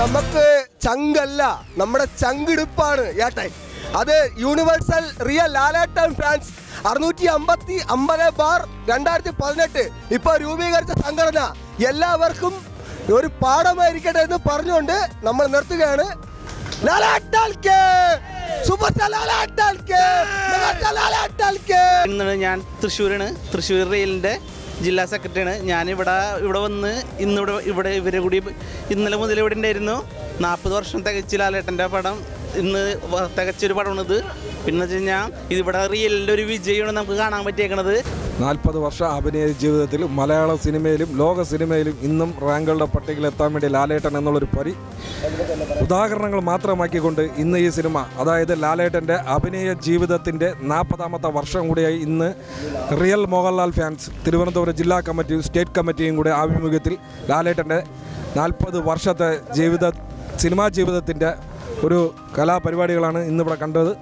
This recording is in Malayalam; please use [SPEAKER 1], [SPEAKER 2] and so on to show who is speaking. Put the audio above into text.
[SPEAKER 1] നമുക്ക് ചങ്കല്ല നമ്മുടെ ചങ്കിടുപ്പാണ്. ഏട്ടെ അത് യൂണിവേഴ്സൽ റിയൽ ലാലേട്ടൻ ഫാൻസ് അറുന്നൂറ്റി അമ്പത്തി അമ്പത് ബാർ രണ്ടായിരത്തി പതിനെട്ട് ഇപ്പൊ രൂപീകരിച്ച സംഘടന. എല്ലാവർക്കും ഒരു പാഠമായിരിക്കട്ടെ എന്ന് പറഞ്ഞുകൊണ്ട് നമ്മൾ നിർത്തുകയാണ്. ലാലാട്ടാൽ കേ
[SPEAKER 2] ഇന്ന് ഞാൻ തൃശ്ശൂരാണ്. തൃശ്ശൂർ റെയിലിന്റെ ജില്ലാ സെക്രട്ടറിയാണ്. ഞാനിവിടെ ഇവിടെ വന്ന് ഇന്നിവിടെ ഇവിടെ ഇവരെ കൂടി ഇന്നലെ മുതൽ ഇവിടെ ഉണ്ടായിരുന്നു. നാൽപ്പത് വർഷം തികച്ച് ലാലേട്ടന്റെ പടം ഇന്ന് തികച്ചൊരു പടമാണിത്. പിന്നെ വെച്ച് കഴിഞ്ഞാൽ ഇതിവിടെ റിയലിന്റെ ഒരു വിജയമാണ് നമുക്ക് കാണാൻ പറ്റിയേക്കണത്.
[SPEAKER 3] നാൽപ്പത് വർഷ അഭിനയ ജീവിതത്തിൽ മലയാള സിനിമയിലും ലോക സിനിമയിലും ഇന്നും റാങ്കുകളുടെ പട്ടികയിൽ എത്താൻ വേണ്ടി ലാലേട്ടൻ എന്നുള്ളൊരു പരി ഉദാഹരണങ്ങൾ മാത്രമാക്കിക്കൊണ്ട് ഇന്ന് ഈ സിനിമ അതായത് ലാലേട്ടന്റെ അഭിനയ ജീവിതത്തിന്റെ നാൽപ്പതാമത്തെ വർഷം കൂടിയായി ഇന്ന് റിയൽ മോഹൻലാൽ ഫാൻസ് തിരുവനന്തപുരം ജില്ലാ കമ്മിറ്റിയും സ്റ്റേറ്റ് കമ്മിറ്റിയും കൂടെ ആഭിമുഖ്യത്തിൽ ലാലേട്ടന്റെ നാൽപ്പത് വർഷത്തെ ജീവിത സിനിമാ ജീവിതത്തിന്റെ ഒരു കലാപരിപാടികളാണ് ഇന്നിവിടെ കണ്ടത്.